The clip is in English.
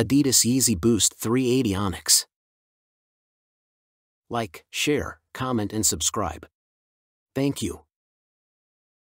Adidas Yeezy Boost 380 Onyx. Like, share, comment and subscribe. Thank you.